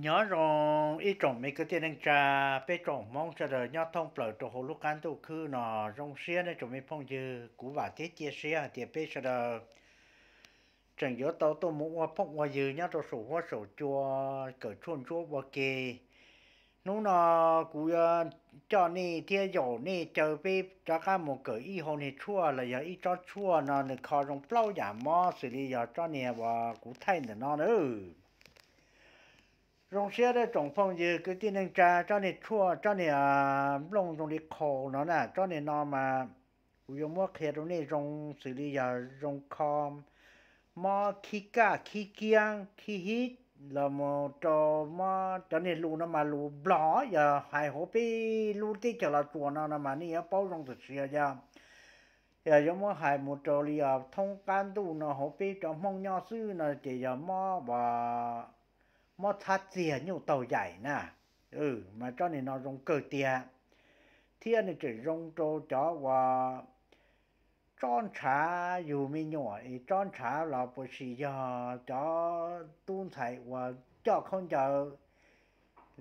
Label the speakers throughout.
Speaker 1: nhớ rồi ít trồng mấy cái tiền đang trà bé trồng mong chờ đợi nhớ thông bờ trồng hồ lúc cán tu khư nọ, rong xia này trồng mấy phong dư cú và thế chia xia thì bé chờ đợi chẳng nhớ tao tôi muốn qua phong qua dư, nhớ tôi sổ hoa sổ chua cởi chuồn chua qua kề nó nọ, cú ờ, cho nè thiên dầu nè chờ bé cho các một cởi y hồ nè chua, là giờ y cho chua nọ nè khó rong bao giả mò, xử lý giờ cho nè, và cú thay nè nọ. nữa rong xe đó trồng phong như cái tin anh cha cho nên chua cho nên à lông trong đi khổ nó nè cho nên nó mà dùng mua khe trong này rong xử lý giờ rong com mà khi cả khi kiang khi hít là một cho mà cho nên lù nó mà lù bỏ giờ hai hộp bi lù tí cho là chùa nó mà ní bao rong thực sự giờ giờ giống mà hai một trò li à thông can tu nó hộp bi cho mong nhau sư nó chỉ giờ mà và mà thắt tiền nhiều tàu dài nè ừ mà cho nên nó rong cơ tiền thiên này chỉ rong cho cho và tròn trà dù mi nhỏ tròn trà là bữa sĩ giờ cho tuôn thải và cho không cho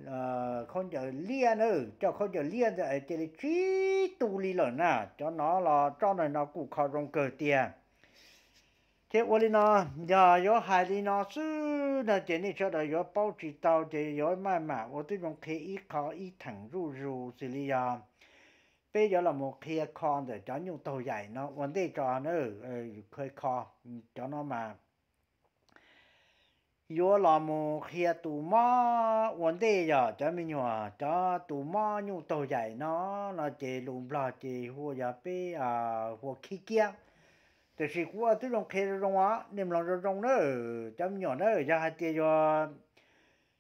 Speaker 1: ờ không cho liên ư, cho không cho liên thì chỉ trí tu lý lần à. Cho nó là cho này nó cũng khó rong cơ tiền thế ô li nó giờ có hai li nó chứ là chỉ này cho đó có bao chỉ tàu thì có mà mà tôi tôi dùng khi ít khó ít thẳng ru ru xử lý à bây giờ là một khi con rồi cho những tàu dài nó vấn đề cho nó khơi kho cho nó mà yo là một khi tụ mò vấn đề giờ cho mình nhỏ cho tụ mò những tàu dài nó là chỉ lùm lò chỉ hoa giờ bây à hoa khi kia từ sĩ qua tức lòng khê rong á niệm lòng rong rong nữa chấm nhỏ nữa ra hai tia cho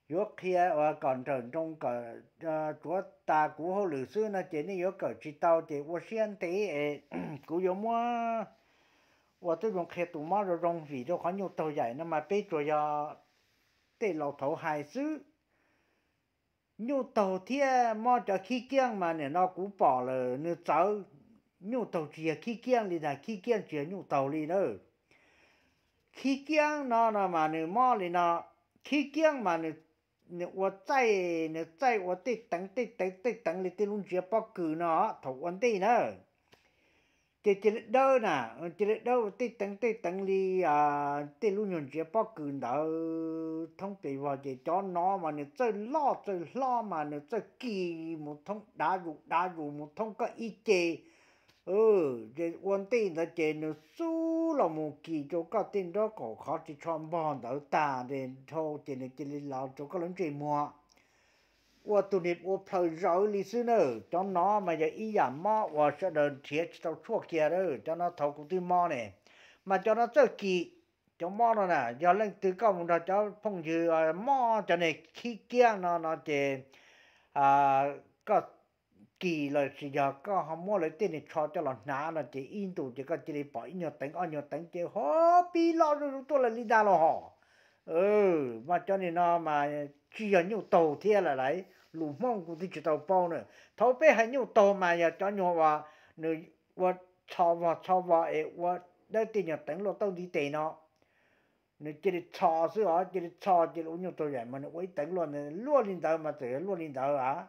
Speaker 1: yếu kia và còn trần trong cả à, chúa ta cũ hậu lữ sư là chỉ nên yếu cỡ chỉ tao thì vô xiên thế cũ yếu mua và tức lòng khê tụ má rong rong vì đâu có nhiều tàu dài nó mà bây cho giờ tê lầu thầu hai sư nhiều tàu thia mà, cho khi kiêng mà nè nó cũ bỏ là nửa cháu nhu tàu chia khi kiang đi là khi kiang chia nhu tàu đi nữa khi kiang nó là mà nửa mò đi nó khi kiang mà nửa nửa tôi chạy nửa chạy tôi tích tăng tích tăng tích tăng lên tới luôn chia bao cử nó thầu ổn đi nữa chỉ chỉ đâu nè chỉ đâu tích tăng tích tăng đi à tới luôn nhận chia bao cử đó thông tệ vào chỉ cho nó mà nửa chơi lo chơi lo mà nửa chơi kỳ một thông đá dụ đá dụ một thông có ý chế ừ để quan tin là chế nó su là một kỳ chỗ có tin đó có khó chỉ chọn bọn đó ta để thâu chế nó chế lão chỗ có lớn chế mua và tụ niệm và phơi rối lý sư nữa cho nó mà giờ ý giảm mò và sẽ đơn thiết cho chua kia đó cho nó thấu cũng tư mò này mà cho nó tới kỳ, cho mò nó nè giờ lên từ công đó cho phong dư ờ, mò cho này khi kia nó nó chế à có kỳ là chỉ giờ có họ mua lấy tiền để cho cho là nã là chỉ in tụ chỉ có chỉ để bỏ nhiều tính ở nhiều tính chỉ họ bị lo rồi tôi là đi ra lo họ ừ mà cho nên nó mà chỉ là nhiều tàu thế là đấy lù mong cũng thì chỉ tàu bao nữa thấu bé hay nhiều tàu mà giờ cho nhiều và nữa và cho và cho và ấy và đây tiền nhiều tính lo tàu đi tiền nó nếu chỉ để cho chứ à chỉ để cho chỉ là nhiều tàu vậy mà nó quay tính luôn luôn lên đầu mà tự luôn lên đầu à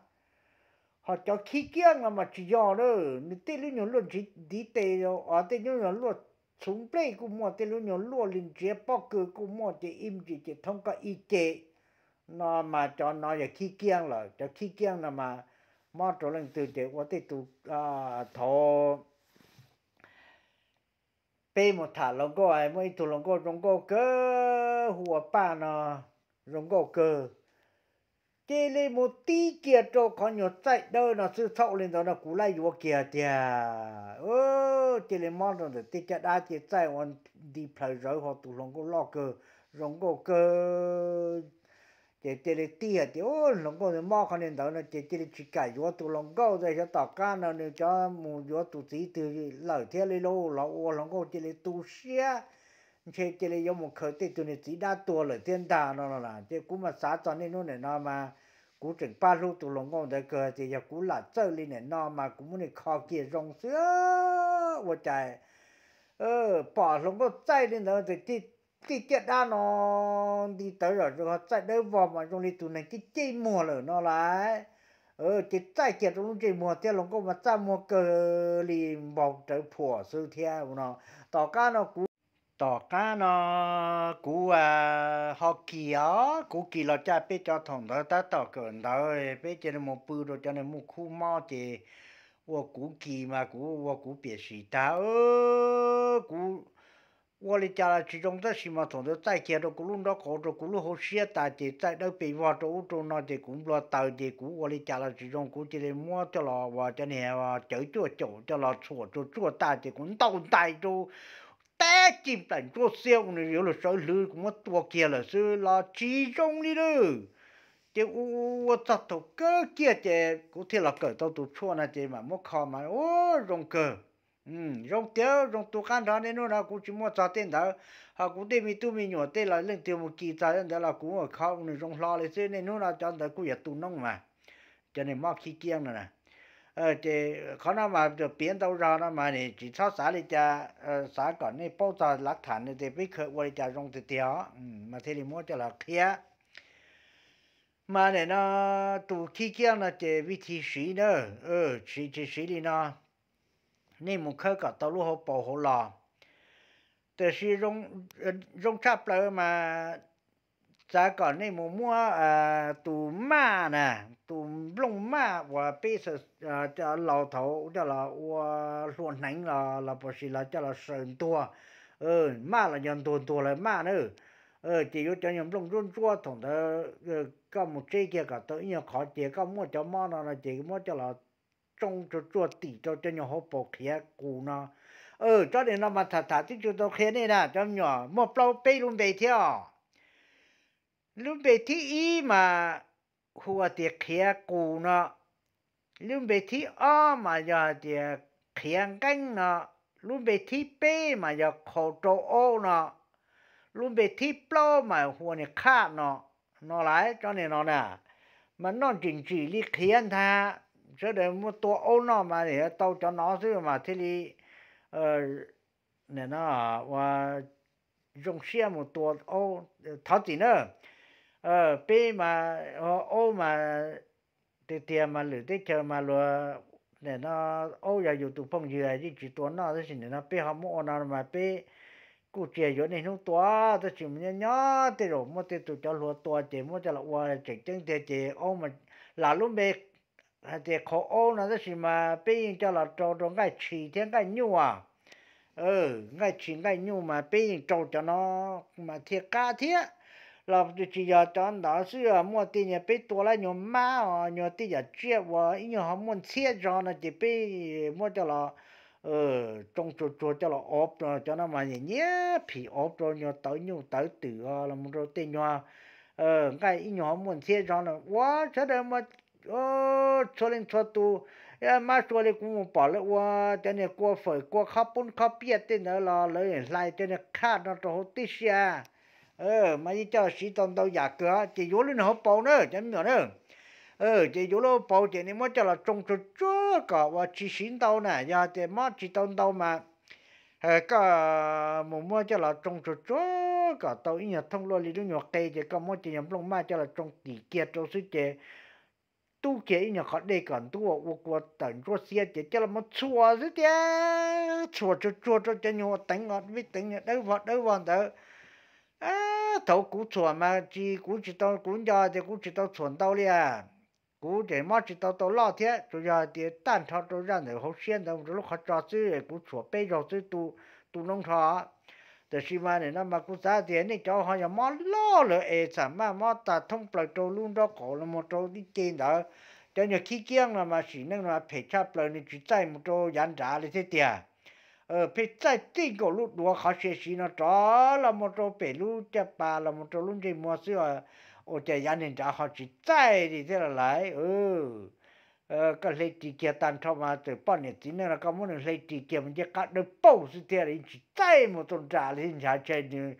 Speaker 1: họ cho khí kiêng là mà chỉ do đó nên tê lưu nhỏ luôn chỉ đi tê rồi ở ờ, tê lưu nhỏ luôn xuống play cũng mua tê lưu nhỏ luôn liền chế bao cơ cũng mua tê im chỉ chỉ thông qua y tế nó mà cho nó là khí kiêng là, cho khí kiêng là mà mà cho lên từ chế. Của tê tụ à thọ bê một thả lồng cô ai mới tụ lồng cô lồng cô cơ, hùa ba nó lồng cô cơ chỉ là một tí kia cho con nhiều chạy đâu nó sự sâu lên đó, nó cú lại vô kia thì ơ chỉ là mong rồi tí chả đã chỉ chạy on đi phải rồi họ tụ lòng có lo cơ lòng có cơ chỉ chỉ là tí thì ô lòng có mò con lên đó, nó chỉ chỉ là chỉ cái vô tụ lòng có rồi cho tao cá nó cho mù vô tụ tí, từ lời theo lấy lô lỗ lòng có chỉ xe chế chế lấy một khởi tê tụi này chỉ đa tua rồi tiên đà, nó là chế cũng mà xã cho nên nó này nó mà cũng chừng ba lô tụi lòng ngon đấy cơ thì giờ cũng là chơi lên này nó mà cũng muốn này khó kia rong sữa vô chạy ờ bỏ lòng có chạy lên đó thì tí tí chết đa nó đi tới rồi rồi chạy đỡ vòng mà trong đi tụi này, cái chơi mua rồi nó lại. Ờ chỉ chạy kiệt trong chỉ mua tiên lòng có mà chạy mua cờ lì bọc trời phủa sư theo nó. Tỏ cá nó cũng tỏ cá nó cú à họ kia cú kia là cha biết cho thằng đó ta tỏ cẩn đó biết cho nó một bự rồi cho nó một khu mò thì wo cú kia mà cú wo cú biết gì ta ơ cú wo lấy cha là chỉ trong đó xí mà thằng đó tại kia đó cú lúc đó có rồi cú lúc hồ xia ta thì tại đó bị vào chỗ chỗ nó thì cũng lo tàu thì cú wo lấy cha là chỉ trong cú chỉ để mua cho lò và cho nè và chở chua chỗ, cho lò chua chua chua ta thì cũng tồn tại chỗ ta chim tận cho siêu này yếu là sợ lư cũng mất tua kia là sư là chỉ trong đi lư chứ u ta tổ cơ kia chè, có thể là cỡ tao tụ chua na chè mà mất khó mà, ô rong cờ. Ừ rong tiêu rong tụ can đó, nên nó cũng chỉ mua trả tiền đó. Họ cũng để mi tu mi nhỏ tê là lên tiêu một kỳ trả tiền là cũng ở khó này rong lo lấy sư nên nó là cho đó cũng giờ tụ nông mà. Cho nên mất khi kia nữa nè ờ chị khó nó mà được biến đâu ra nó mà thì chỉ sau xã đi cha xã còn này bao giờ lắc thản thì biết khởi qua đi cha rong từ tiếu mà thế thì mua cho là kia mà này nó tụ khi kia là chị vị trí sĩ nữa ừ chỉ chỉ sĩ đi nó. Nên một khơi cả tàu lúa bảo bò hồ lò. Từ khi rong rong chắp lại mà giá còn nên mua mua à tù ma nè tù lông ma và bây giờ à cho lão thầu cho là và luồn nánh là là bớt sĩ là cho là sờn tua. Ờ, ma là nhân tuần tua là ma nữa ờ, ừ, chỉ có cho nhân lông run chua thằng đó ừ, có một cái kia cả tới nhiều khó chỉ có mua cho mò nó là chỉ mua cho là trong cho chua tỉ cho cho nhiều hộp bọc kia cù nó. Ờ, cho nên nó mà thà thà chứ chúng tôi khen này nè cho nhỏ mua bao bê luôn về theo lúc bê thi i mà hùa tiệc khía cù nó lúc bê thi o mà giờ tiệc khía canh nó lúc bê thi b mà giờ khổ trâu ô nó lúc bị thi plo mà hoa này khá nó nó lại cho nên nó nè mà nó chính chỉ đi khiến tha cho nên một tổ ô nó mà để tao cho nó chứ mà thế đi, ờ nè nó ờ, và dùng xe một tổ ô tháo gì nữa ờ bê mà ô mà để tiền mà lử để chờ mà lừa để nó, ô giờ dùng tụ phong dừa gì chỉ tuấn nó thế thì nó bê họ mua nó mà bê cụ chế rồi nên nó tua tôi chỉ muốn nhớ thế rồi mua thế tụ cho lúa tua chế, mua cho là qua chỉ chân thế chế, ô mà là lúc bé thì khó ô nó đó mà bê cho là cho cho cái chỉ thiên cái nhu à? Ừ cái chỉ cái nhu mà bê cho cho nó mà thiệt ca thiệt là chỉ giờ cho đó xưa mua tiền nhà bị tua lại nhiều má à nhiều tiền nhà chia và nhiều họ muốn chia cho nó chỉ bị mua cho là ờ trong chỗ chỗ cho là ốp rồi cho nó mà nhẹ nhẹ ốp rồi nhớ tới nhung tới từ là một rồi tên nhòa ờ cái ý nhỏ muốn chia cho nó quá cho nên mà ờ cho nên cho tu ya mà cho nên cũng bỏ lại quá cho nên qua phơi qua khắp bốn khắp biết tên đó là lấy lại cho nên khát nó cho tí xe ờ mà đi cho sĩ tôn đâu giả cửa chỉ vô lên họ bỏ nữa chẳng nữa nữa. Ờ chỉ chỗ lo bảo chỉ nên mới cho là trồng cho chúa cả và chỉ xin đâu nè. Ya thì mà chỉ đâu đâu mà. Ờ cả một mới cho là trồng cho chúa cả tàu. Ý nhật thông lo lý do nhọc cây chỉ có mỗi chỉ nhầm lông mà cho là trồng tỷ kia cho sự chế tu kia ý nhật họ đây còn tu ở qua tận chúa xe chỉ cho là một chùa chứ thế chùa cho chùa cho cho nhau tính ngọt biết tính đâu vật đâu vật đâu tàu cú chuẩn mà chỉ cú chỉ tàu cú nhà thì cú chỉ tàu chuẩn tàu liền cú mà chỉ tàu tàu lo thế rồi thì tan thao rồi ra nữa học xuyên đâu lúc học trò chứ cú chuẩn bây giờ chứ tu tu nông thọ từ khi mà này nó mà cú giá tiền cho họ giờ mà lo là ế sản mà mà thông bờ trâu luôn đó cổ là một đi tiền đó cho nhiều khi kiêng là mà chỉ nên là phải chắp lời thì chỉ chạy một trâu dán trả là thế tiền 呃，被在这个路多好学习呢，找那么多北路这把那么多路这模式啊，我这伢人找好去在的这来哦，呃，个来地界单车嘛，这半年之内了，个么能来地界么？这干的包是这里去再么多找人家这呢，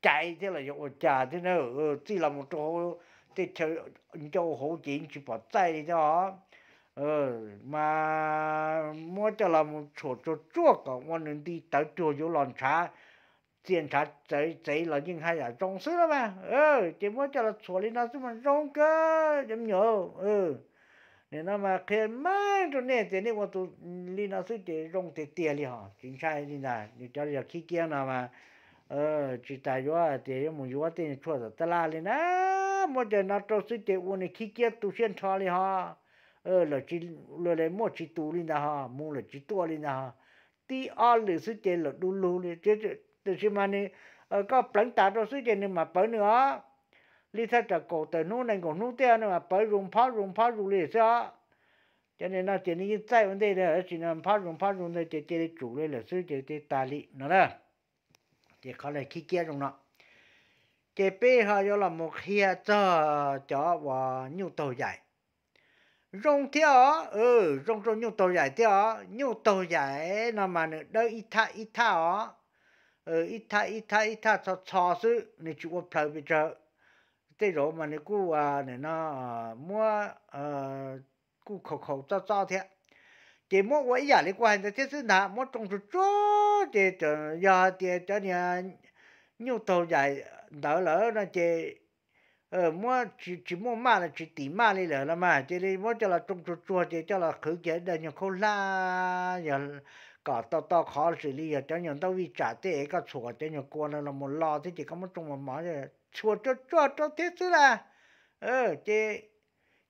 Speaker 1: 在的了我家的呢，呃，这那么多这条你叫好钱去把在的哈。ờ mà mua cho là một chỗ chỗ chua cả một lần đi tới chùa vô lòn trà tiền trà chạy chạy là nhưng hay là trong xứ đó mà. Ờ chỉ mua cho là chỗ lên đó mà trong cơ chấm nhớ. Ờ, nên nó mà khi mấy chỗ này thì nếu mà tụ lên đó xứ để trong thì tiền đi hả chính sai đi là để cho là khi kia nào mà. Ờ chỉ tại do thì một do tiền chua là ta la lên á một giờ nó trong xứ thì uống này khi kia tụ xuyên cho đi hả ờ là chỉ là lấy một chỉ tu lên ha mu là chỉ tu lên ha ti ở lửa sư chế là đu lù lên chứ từ khi mà này có plánh tạ đó sư chế này mà bởi nữa lý thật là cổ từ nu này còn nu tia nữa mà bởi rung phá rung phá rung lì sao cho nên nó chỉ nên chạy vấn đề là chỉ là phá rung phá rung này chỉ chỉ chủ lên là sư chế chế tà lý, nó là chỉ có là khi kia rồi nó chế bê họ do là một khi cho cho và nhu cầu dạy rong theo ừ rong rong, nhung tàu dài theo nhung tàu dài nó mà nữa đâu ít tha ít tha ó. Ừ ít tha ít tha ít tha, cho cho sự nên chú có phải bây giờ. Thế rồi mà nên cú à nên nó ờ, mua ờ cú khẩu khẩu cho cho thế chỉ mua cái gì lại quan thế chứ nào mua trong số chỗ thì giờ thì cho nhà nhung tàu dài đỡ lỡ nó chỉ ờ mua chỉ chỉ mua mà là chỉ tỷ mà đi là mà chỉ đi mua cho là trong chuột chuột chỉ cho là khử chế để những khâu la giờ cả tao tao khó xử lý cho những tao vi trả thế cái chuột cho những con là một lo thế chỉ có một trong một mỏ rồi chuột chuột chuột chuột thế chứ là ờ chỉ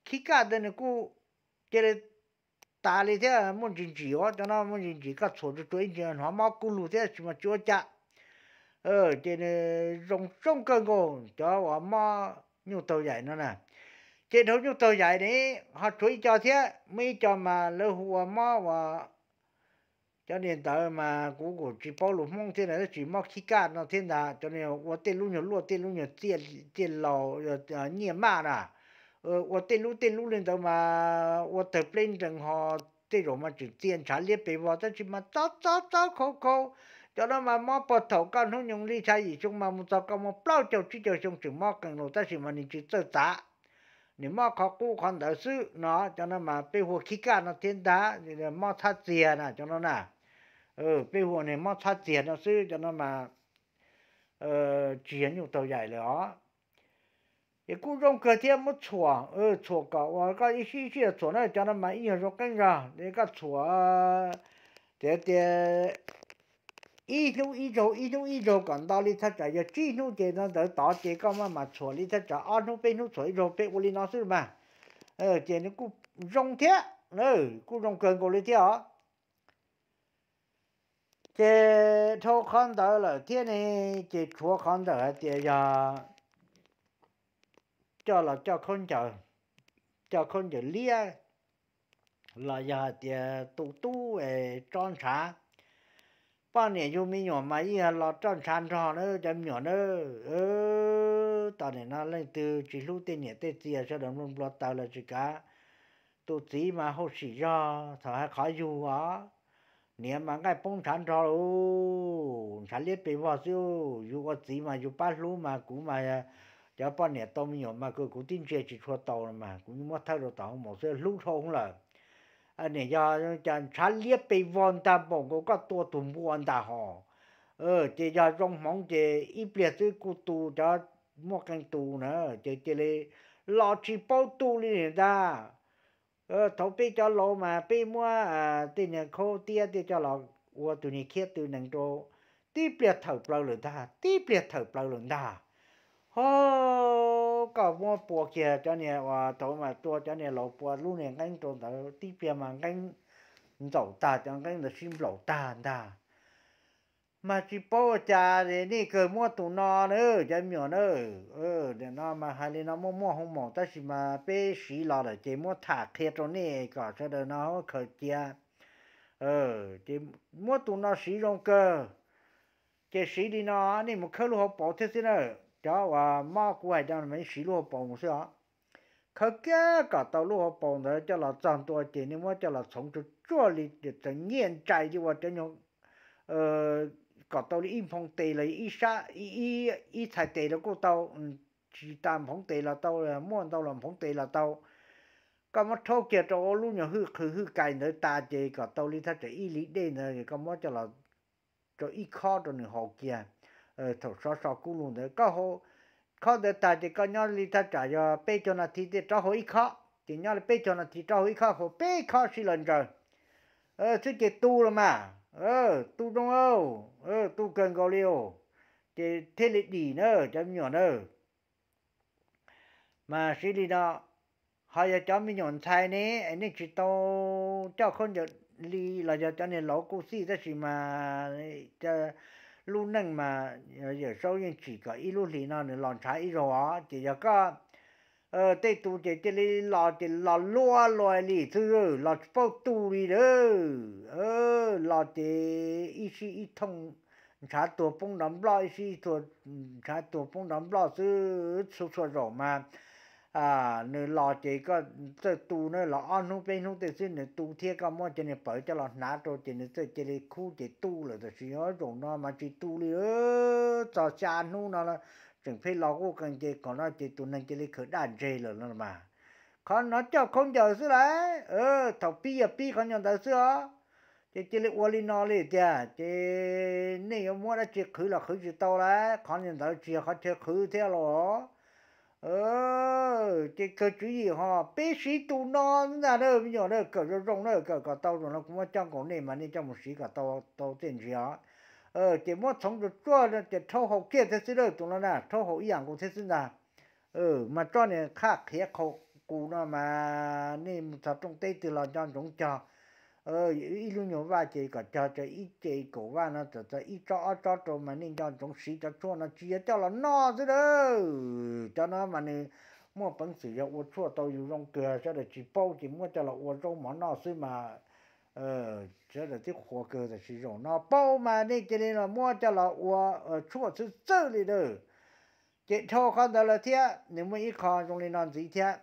Speaker 1: khi cả đây này cô chỉ là ta đi thế muốn gì gì đó cho nó muốn gì gì cái chuột chuột chuột gì nó mà cô lù thế chỉ mà chuột chả ờ chỉ là rong rong cơn cô cho mà nhu cầu dạy nó nè trên đó nhu cầu dạy đấy họ chuối cho thế mấy cho mà lỡ hùa mò và cho nên tới mà cú của chỉ bao lục mong thế này chỉ móc khí cát nó thế nào cho nên 我电路有落电路有电电老呃念嘛啦呃我电路电路领导嘛我得 plan 正好这种嘛就检查列备我这去嘛早早早口口 Cho nó mà mò bò thầu con không dùng ly sai gì chung mà một tàu con một bao châu chỉ châu chung chỉ mò cần đồ ta chỉ mà mình chỉ tơ giá nếu mò khó cú còn đỡ sư nó, cho nó mà bây hồ khí cả nó thiên đá, thì là mò thắt tiền nè cho nó nè ừ bây hồ này mò thắt tiền nó sư cho nó mà ờ chuyển nhiều tàu dài đó cái cú rong cơ thiên một chùa ừ chùa cả và cái ý chí chí chùa này cho nó mà ý rồi cái ra để cái chùa để để ý nụ ý chỗ ý nụ ý chỗ còn đó đi thắt chặt giờ chỉ nụ chế nó đỡ tỏ chế có mà mà chua đi thắt chặt ăn nụ bên nụ chua rồi bên uli nó xứ mà ờ chế nó cũng rong thế ừ cũng rong cơn của đi thế hả chế thâu khăn đỡ là thế này chế chua khăn đỡ chế giờ cho là cho con chờ cho con chờ lia là giờ thì tu tu về tròn sáng ba年就没 bao nhiêu dù mi nhỏ mà y lọ tròn sàn tròn nữa chấm nhỏ nữa. Ơ tao này nó lên từ chỉ lúc tên nhẹ tên tiền cho đồng luôn lọt tao là chỉ cả. Tu tí mà hô sĩ do thở hay khó dù á nếu mà ngay bông sàn tròn ô sàn liệt bị vào siêu dù có tí mà, dù ba lú mà cũng mà à, cho bao nhiêu tao mi nhỏ mà cứ cũng tin chuyện chỉ cho tao mà cũng mất thay rồi tao một số lúc thôi không là. anh này giờ chẳng chán liếc bị vòn ta bỏ có có tua tụm vòn ta họ ờ chỉ giờ trong mong chỉ ít biệt chứ cụ tù cho một cái tù nữa chỉ chỉ là lo chỉ bao tù đi ta ờ thấu bị cho lo mà bị mua à tiền nhà khô tia thì cho lo 我对你看都能做，地别头不了他，地别头不了他，哦。 Có mua bùa kia cho nên và tối mà tôi cho nên lẩu bùa lúc này cái tổ đó tí bia mà cái dầu ta cho cái là xin lẩu ta ta mà chỉ bao cha thì đi cơ mua tụ nó nữa cho miểu nữa ờ để nó mà hai lên nó mua mua không mỏ ta chỉ mà bê xí lò là chỉ mua thả kia cho nên cả cho nên nó khởi kia ờ chỉ mua tụ nó xí trong cơ chỉ xí đi nó nên một khâu lúc bỏ thế nữa cho và mà của ai đang xí lúa bông sao khởi cái cả tàu lúa bông đó cho là trăng tuổi tiền nhưng mà cho là sống cho chua đi để cho nhiên trái chứ và cho nhau ờ cả tàu đi im phong tề là ít sa ít ít thay tề là cô tàu chỉ tam phong tề là tàu là muôn tàu làm phong tề là tàu có mà thâu kia cho lúc nhỏ hư hư hư cài nữa ta chỉ cả tàu đi thay chỉ ít lý đây nữa có mà cho là cho ít khó cho người họ kia thổ thầu sao sao cú luôn đấy có hồ khó để ta thì có nhau li ta trả cho bê cho nó thì để cho hồ ít khó thì nhau là bê cho nó thì cho hồ ít khó hồ bê khó xí lần rồi ờ chứ cái tu rồi mà ờ tu đông âu ờ tu cần có liều thì thế lịch đi nữa chấm nhỏ nữa mà xí đi đó họ giờ cho mình nhọn thay nè anh ấy chỉ tao cho con giờ li là giờ cho nên lỗ cô xí đó chỉ mà cho lúc nâng mà giờ sau những chỉ có ít lúc lì nào nữa làm trái ít rồi chỉ giờ có ờ tây tu chỉ chỉ li là chỉ là lúa loài li thứ là bao tu li đó. Ờ là chỉ ít sĩ ít thông trả tổ bông đắm lo ít sĩ tổ trả tổ bông đắm lo chứ số số rồi mà à nếu lò chỉ có tự tu nữa lò ăn ờ, không bên không tự xin nữa tu thiệt có mua cho nên bởi cho lò nát rồi cho nên tự chỉ là khu chỉ tu là tự chỉ ở rồi nó mà chỉ tu đi ơ cho cha nu nó là chừng phải lò cô cần chỉ còn nó chỉ tu nên chỉ là khởi đàn dê rồi nó mà. Con nó cho không giờ xưa đấy. Ờ thọc pi à pi con nhận tới xưa chỉ chỉ là uali nó đi chứ chỉ nếu mua đã chỉ khởi là khởi chỉ tao đấy. Con nhận tới chỉ họ chỉ khởi theo rồi. Ờ cái cơ chú gì ha bé sĩ tu non ra đó bây giờ đó cỡ rồi rong đó cỡ cỡ tao rồi nó cũng trong cổ này mà nên trong một sĩ cả tao tao tiền gì á ờ chỉ muốn sống được cho nó chỉ thâu hậu kia thế chứ đó tụi nó nè thâu hậu dạng cũng thế chứ nè ờ mà cho này khác khía khẩu cụ nó mà nên sao trong tây từ là cho chúng cho ờ ý lúc nhiều va chỉ có cho cho ít chỉ cổ va nó cho cho ít cho cho cho mà nên cho chúng sĩ cho cho nó chỉ cho là no chứ đó cho nó mà nên mua bánh sử dụng ô chua tàu dùng rong cửa cho chỉ bao chỉ mua cho là ô rong mà nó xí mà ờ cho là cái hoa cửa là sử dụng nó bao mà nên cái này là mua cho là ô ờ, chua chứ chơi đi đó cái thao con đó là thế nếu mà ít con trong này nó gì thế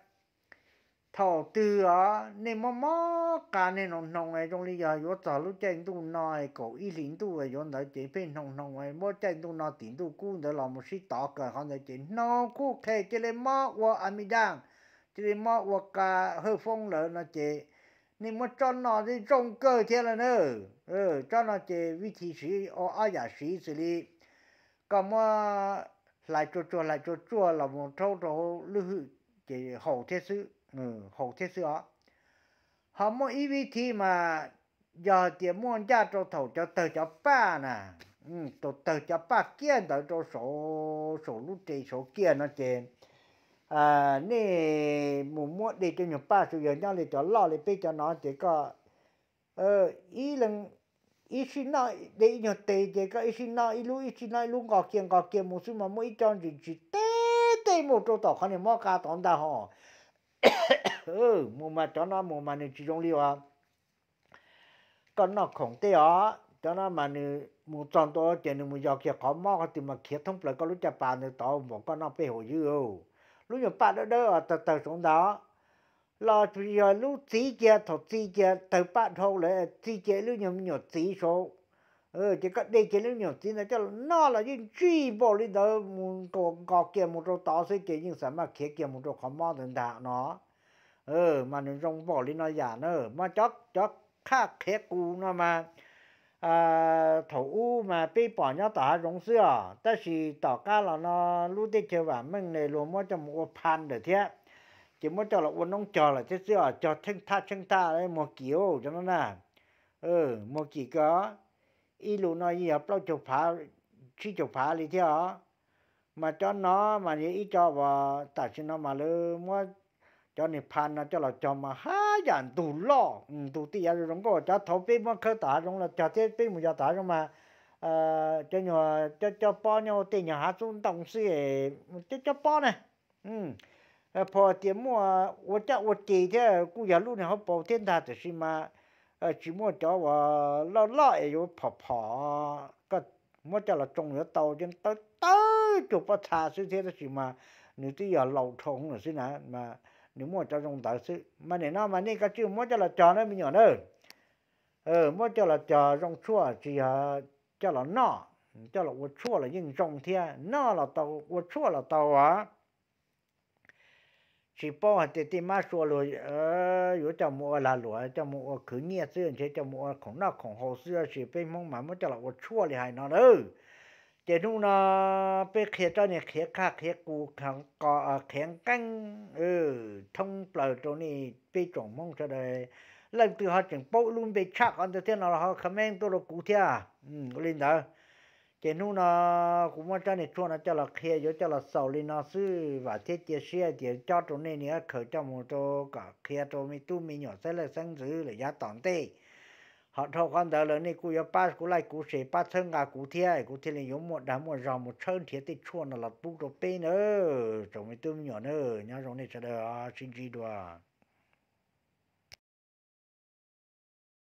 Speaker 1: thầu tư á, nên mà mà cả nên nông nông ấy, trong lý do có trả lúc chân tu nói cổ y lính tu ấy có nói chỉ bên nông nông ấy mà chân tu nói tiền tu cũ để làm một sự tỏ cả họ nói chỉ nó cũ khe chỉ là mà wa amidang chỉ là mà qua cả hơi phong lỡ nó chỉ nên mà cho nó đi trong cơ thế là nữa ừ cho nó chỉ vị trí sĩ ở ai giả sĩ xử lý. Còn mà lại cho cho lại cho cho là một trâu trâu lưu chỉ hậu thế sự ừ hậu thế xưa họ mua ý vị thì mà giờ tiền mua ra cho thầu cho tờ cho ba nè. Ừ tờ cho ba kia tờ cho số số lúc trị số kia nó chè à nè mua mua để cho nhiều ba số giờ nhau để cho lo để bây cho nó chỉ có ờ ý lần ý xin nói, để nhiều tệ chỉ có ý xin nói, ý lúc ý xin nói lúc gọt kia gọt kia một số mà mỗi cho gì chỉ tê tê một chỗ tàu khăn thì mua cá tòn đào họ ừ mua mà cho nó mua mà nên chỉ trong liu à còn nó không tê à cho nó mà nên mua chọn đó chỉ nên mua giờ kia có mò thì mà kia thông lại có lúc chả bà được tao một con nó bê hồ dữ ô lúc nhiều bà đó đó từ từ xuống đó lo bây giờ lúc tí kia thọ tí kia từ bà thôi lại tí kia lúc nhiều nhiều tí số ờ chỉ có đây chỉ là nhiều tin là cho nó là những truy bộ đi đó có có kia một chỗ tao sẽ kia những sản mà kia kia một chỗ khó mò được đạo nó. Ờ mà nó rong bỏ đi nó giả nữa, mà chót chót khác khét cú nó mà. À thầu u mà bị bỏ nhau tả rong xưa ta chỉ tỏ ca là nó lúc đi chơi và mình này luôn mới cho một pan được thế chỉ mới cho là uốn nông trò là thế xưa, cho thanh tha thanh tha đấy một kiểu cho nó nè ờ một kiểu có ý lụ nó gì hợp lâu chụp phá chỉ chụp phá đi chứ hả mà cho nó mà như ý cho và tại sao nó mà lơ mua cho nên phan nó cho là cho mà há dàn tù lo tù tì ra rồi có cho thấu biết mà khơi tả rồi là cho thế biết một cho tả rồi mà cho nhỏ cho cho bao nhiêu tiền nhà hát xuống đồng sư cho cho bao này ừ พอเตรียมว่าว่าจะว่าจีเท่กูอยากรู้เนี่ยเขาบอกเทียนตาแต่สิมา 呃只 mua cho và lo lo ấy yo phò phò cái mua cho là trồng ở tàu trên tới tới chụp vào thả sự thế đó chỉ mà nếu tí giờ lầu thùng là xin nè mà nếu mua cho trong tạo sự mà nếu nó mà nên cái chữ mua cho là trò nó mình nhỏ nữa ờ mua cho là trò trong chua chỉ là cho là nọ cho là uất chua là nhưng trong thiên nọ là tàu uất chua là tàu á chỉ bao hạt thì má xua rồi ờ yếu cho mua là lúa cho mua cứ nghe xưa chế cho mua khổng nào khổng hồ xưa chỉ bên mong mà mới cho là một chua thì hay nó đâu chế nu nó bên khía cho này khía khác khía cù kháng cọ kháng căng ừ thông bờ chỗ này bên trồng mong cho đây lần từ họ chẳng bao luôn bị chắc ăn từ thế nào là họ comment tôi là cụ thia ừ lên đó cái nu nó cũng muốn cho này cho nó cho là khía cho cho là sầu lên nó sư và thế chia sẻ thì cho chỗ này nữa khởi cho một chỗ cả khía chỗ mi tu mi nhỏ sẽ là sáng dữ là giá tỏng tê họ thâu con đỡ lớn này cú có ba cú lại cú sẽ ba thân gà cú thế cú thế là giống một đám một dòng một chân thia thì chuồn là lật bút đồ nữa, nữa mi tu mi nhỏ nữa nhá rồi này sẽ được xin gì đùa